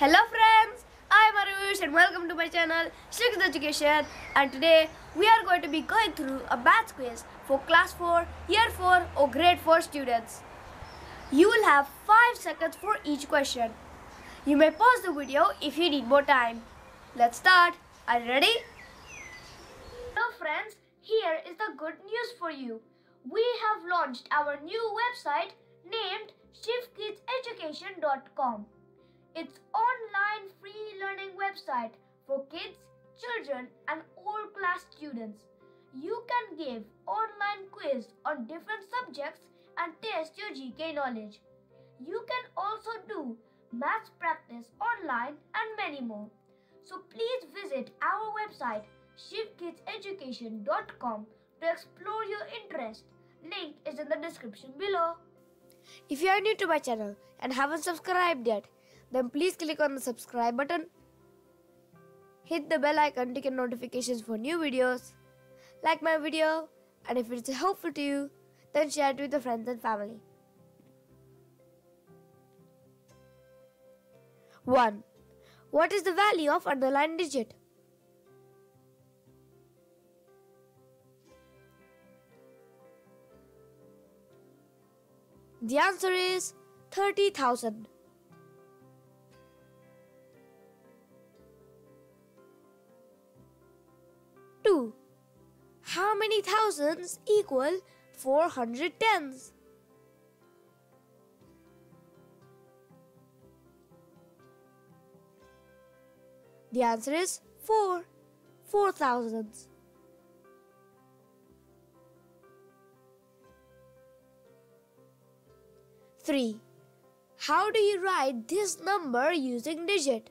Hello friends, I'm Arush and welcome to my channel Shiv Kids Education and today we are going to be going through a math quiz for class 4, year 4 or grade 4 students. You will have 5 seconds for each question. You may pause the video if you need more time. Let's start. Are you ready? Hello friends, here is the good news for you. We have launched our new website named shivkidseducation.com. It's online free learning website for kids, children and all class students. You can give online quiz on different subjects and test your GK knowledge. You can also do maths practice online and many more. So please visit our website shivkidseducation.com to explore your interest. Link is in the description below. If you are new to my channel and haven't subscribed yet, then please click on the subscribe button. Hit the bell icon to get notifications for new videos. Like my video and if it's helpful to you, then share it with your friends and family. 1. What is the value of underlined digit? The answer is 30,000. How many thousands equal 400 tens? The answer is 4. 4 thousands. 3. How do you write this number using digit?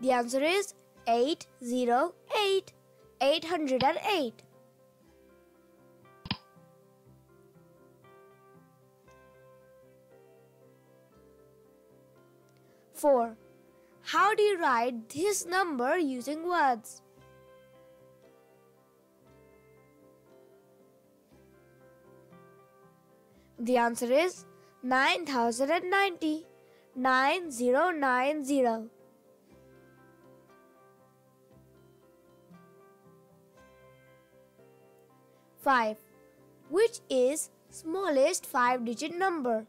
The answer is 808. 808. Four. How do you write this number using words? The answer is 9090. 9090. Five. Which is smallest five digit number?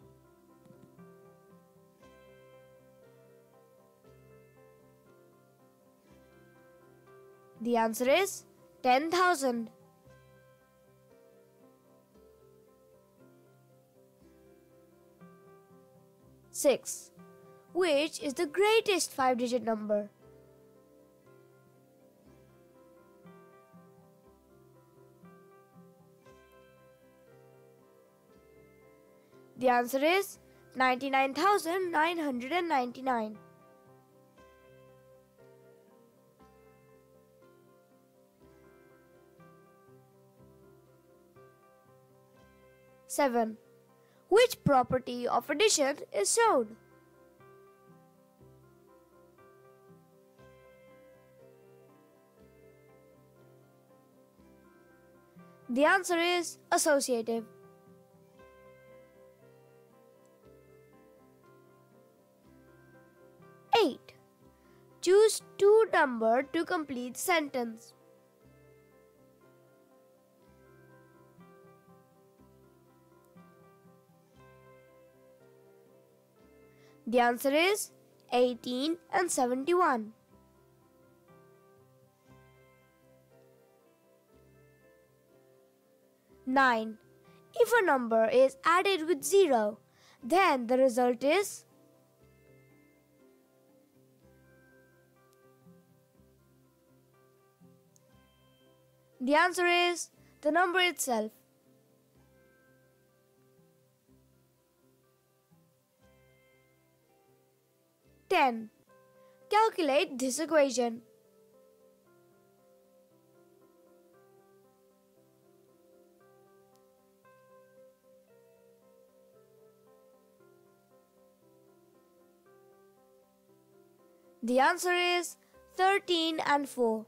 The answer is 10,000. 6. Which is the greatest 5 digit number? The answer is 99,999. Seven. Which property of addition is shown? The answer is associative. Number to complete sentence. The answer is 18 and 71. Nine. If a number is added with zero, then the result is The answer is the number itself. 10. Calculate this equation. The answer is 13 and 4.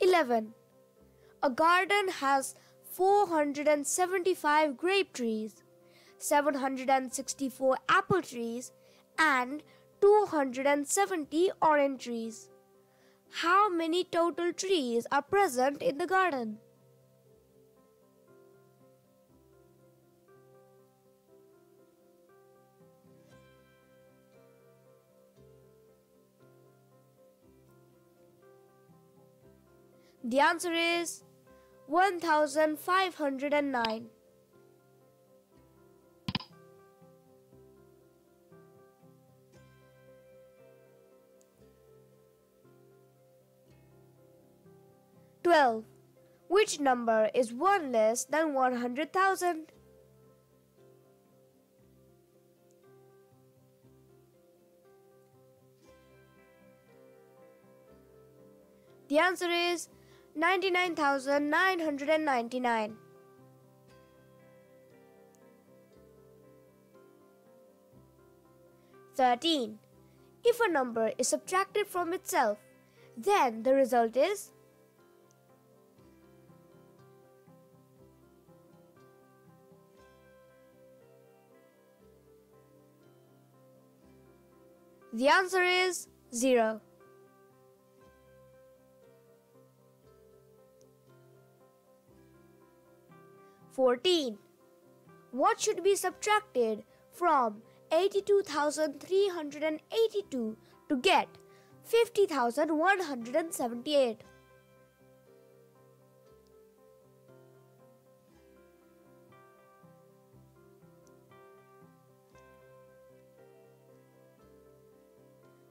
7. A garden has 475 grape trees, 764 apple trees, and 270 orange trees. How many total trees are present in the garden? The answer is 1509. Twelve. Which number is one less than one hundred thousand? The answer is 99,999. Thirteen. If a number is subtracted from itself, then the result is The answer is 0. 14. What should be subtracted from 82,382 to get 50,178?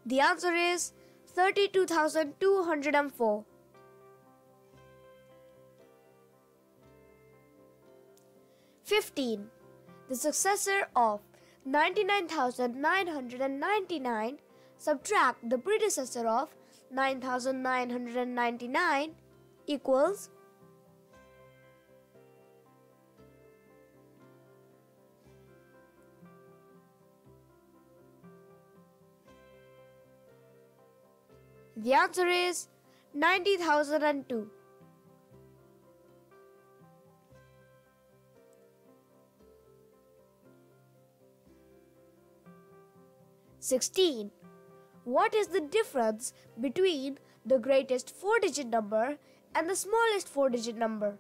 The answer is 32,204. 15. The successor of 99,999 subtract the predecessor of 9,999 equals The answer is 90,002. 16. What is the difference between the greatest 4 digit number and the smallest 4 digit number?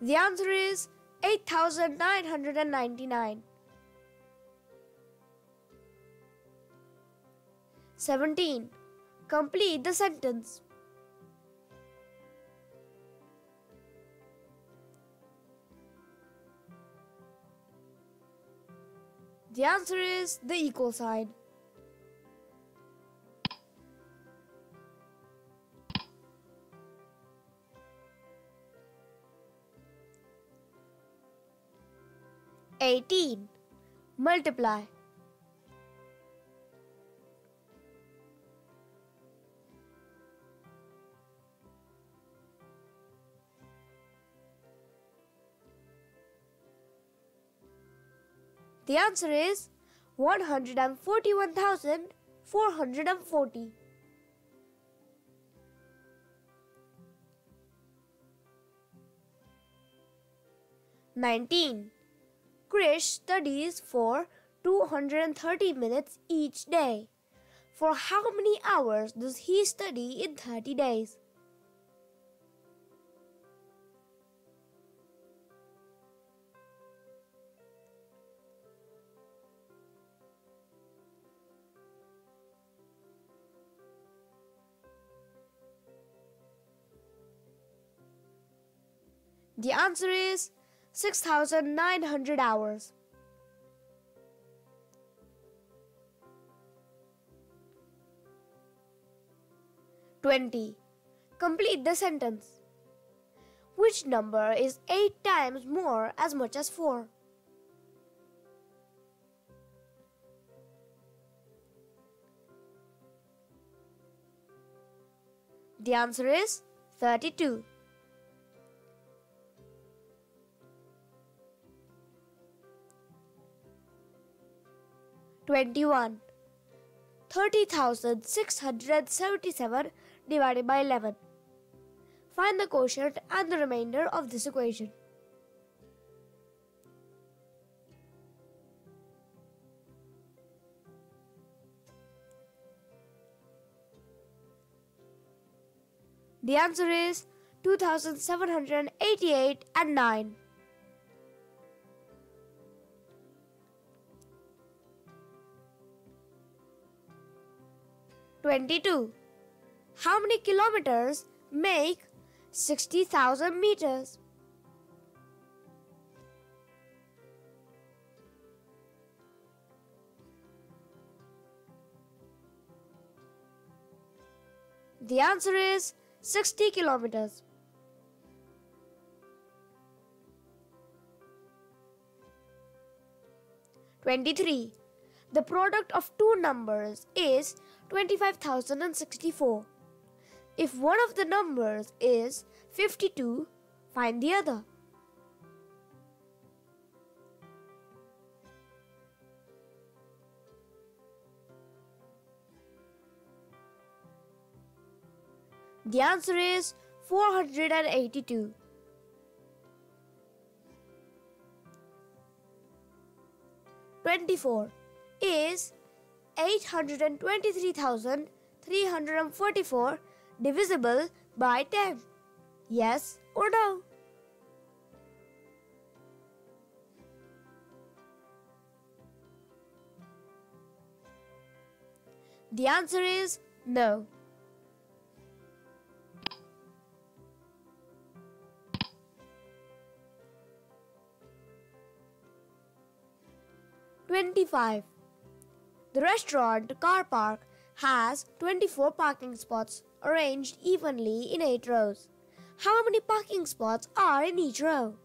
The answer is 8999. 17. Complete the sentence. The answer is the equal sign. Eighteen. Multiply. The answer is 141,440. Nineteen. Krish studies for 230 minutes each day. For how many hours does he study in 30 days? The answer is 6,900 hours. Twenty. Complete the sentence. Which number is eight times more as much as four? The answer is 32. 21. 30,677 divided by 11. Find the quotient and the remainder of this equation. The answer is 2788 and 9. Twenty-two. How many kilometers make sixty thousand meters? The answer is 60 kilometers. Twenty-three. The product of two numbers is twenty-five thousand and sixty-four. If one of the numbers is fifty-two, find the other. The answer is 482. Twenty-four 823,344 divisible by 10? Yes or no? The answer is no. Twenty-five. The restaurant car park has 24 parking spots arranged evenly in 8 rows. How many parking spots are in each row?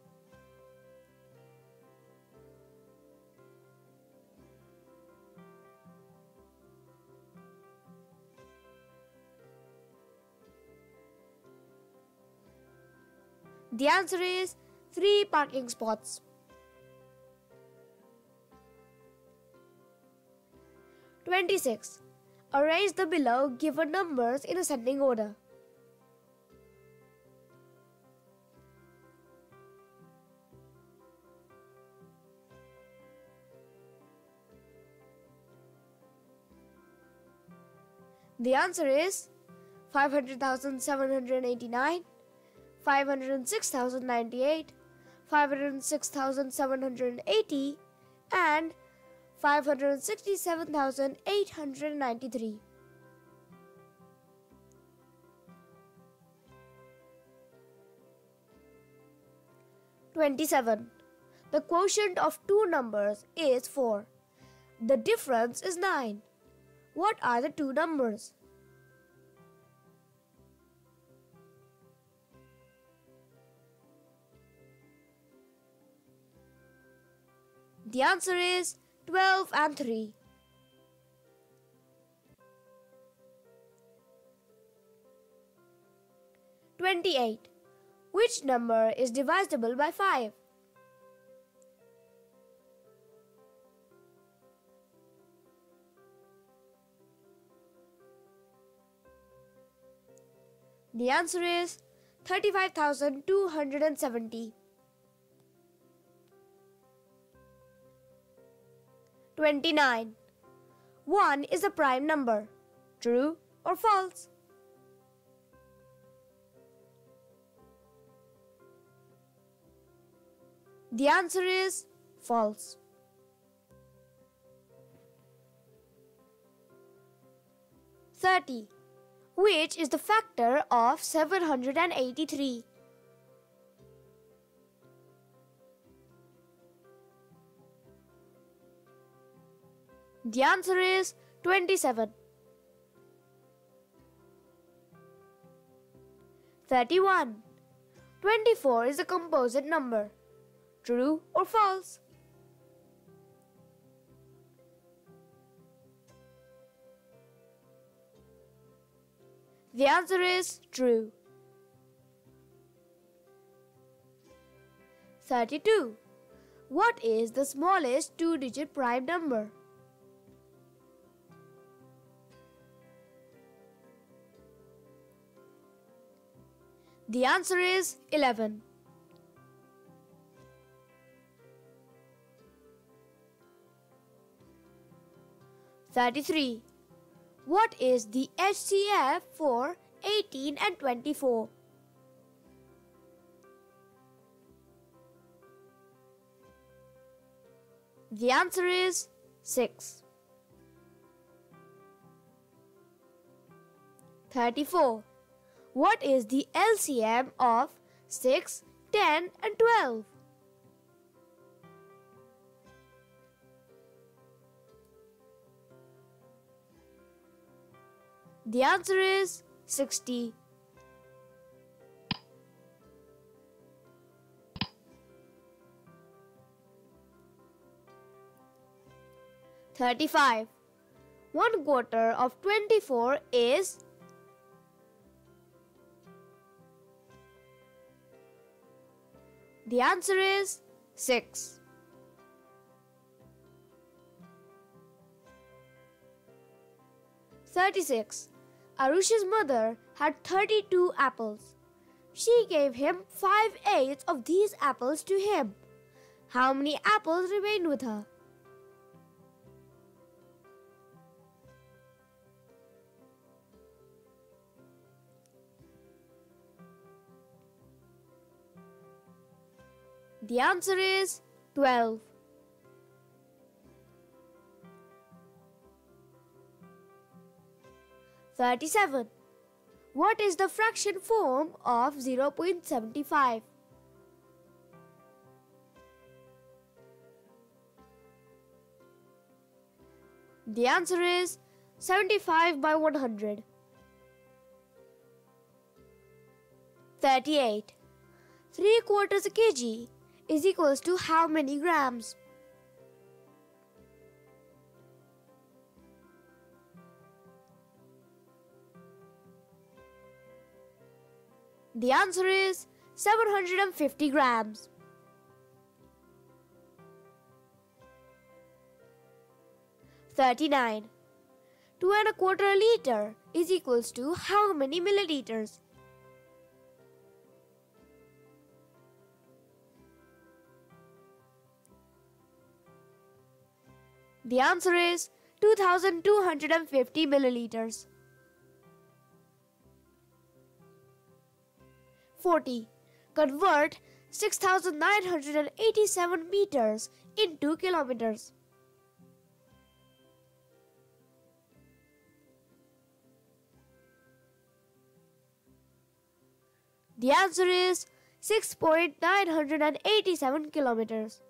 The answer is 3 parking spots. 26. Arrange the below given numbers in ascending order. The answer is 500,789, 506,098, 506,780 and 567,893. Twenty-seven. The quotient of two numbers is four. The difference is nine. What are the two numbers? The answer is 12 and 3. Twenty-eight. Which number is divisible by five? The answer is 35,270. 29. 1 is a prime number. True or false? The answer is false. Thirty. Which is the factor of 783? The answer is 27. 31. 24 is a composite number. True or false? The answer is true. 32. What is the smallest two digit prime number? The answer is 11. Thirty-three. What is the HCF for 18 and 24? The answer is 6. 34. What is the LCM of 6, 10 and 12? The answer is 60. Thirty-five. One quarter of twenty-four is The answer is 6. Thirty-six. Arush's mother had thirty-two apples. She gave him five eighths of these apples to him. How many apples remained with her? The answer is 12. Thirty-seven. What is the fraction form of 0.75? The answer is 75 by 100. 38. 3 quarters a kg is equals to how many grams? The answer is 750 grams. Thirty-nine. Two and a quarter liter is equals to how many milliliters? The answer is 2250 milliliters. 40. Convert 6987 meters into kilometers. The answer is 6.987 kilometers.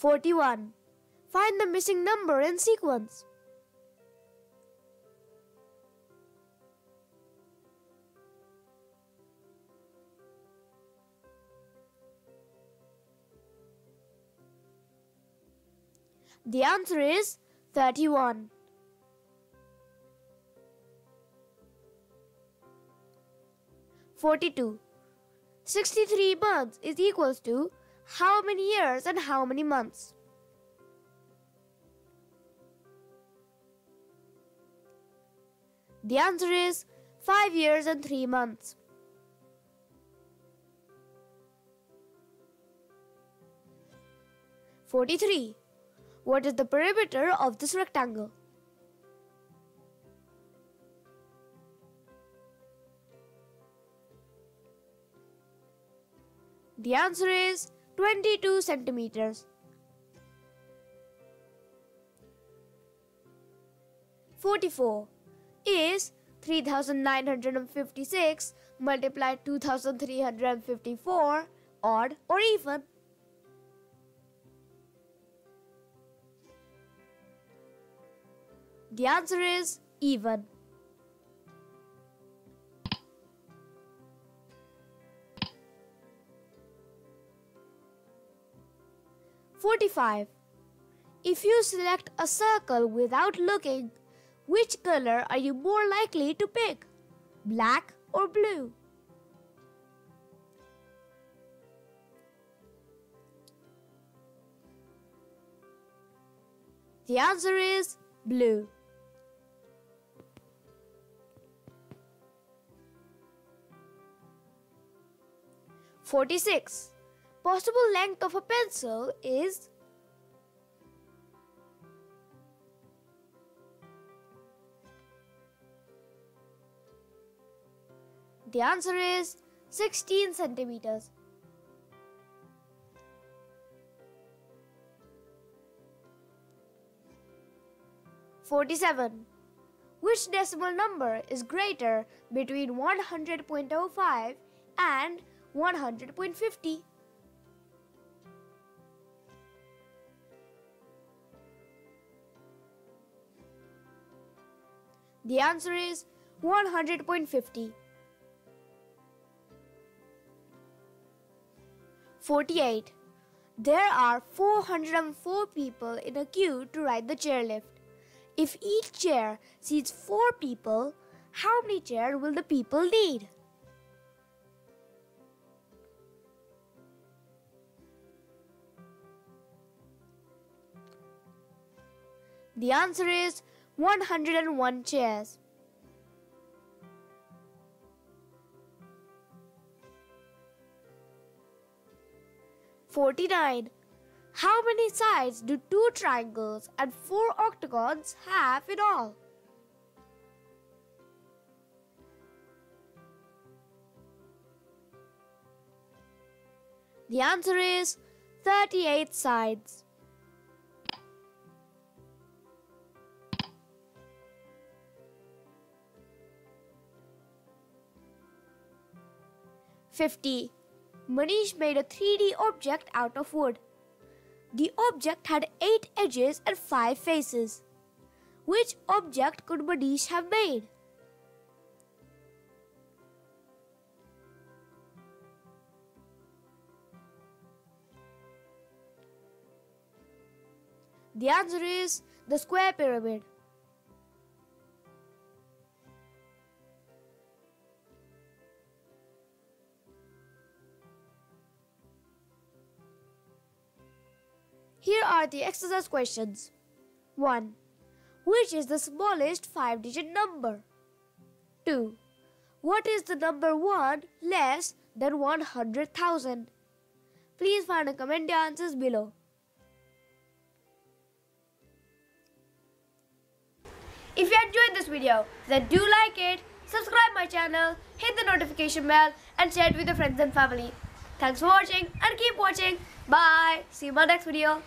41. Find the missing number in sequence. The answer is 31. Forty-two. Sixty-three months is equals to how many years and how many months? The answer is 5 years and 3 months. Forty-three. What is the perimeter of this rectangle? The answer is 22 centimeters. 44 is 3956 multiplied 2354 odd or even. The answer is even. 45. If you select a circle without looking, which color are you more likely to pick? Black or blue? The answer is blue. Forty-six. Possible length of a pencil is The answer is 16 centimeters. Forty-seven. Which decimal number is greater between 100.05 and 100.50? The answer is 100.50. 48. There are 404 people in a queue to ride the chairlift. If each chair seats 4 people, how many chairs will the people need? The answer is 101 chairs. 49. How many sides do two triangles and four octagons have in all? The answer is 38 sides. Fifty. Manish made a 3D object out of wood. The object had 8 edges and 5 faces. Which object could Manish have made? The answer is the square pyramid. Here are the exercise questions. 1. Which is the smallest 5 digit number? 2. What is the number 1 less than 100,000? Please find and comment the answers below. If you enjoyed this video, then do like it, subscribe my channel, hit the notification bell and share it with your friends and family. Thanks for watching and keep watching. Bye. See you in my next video.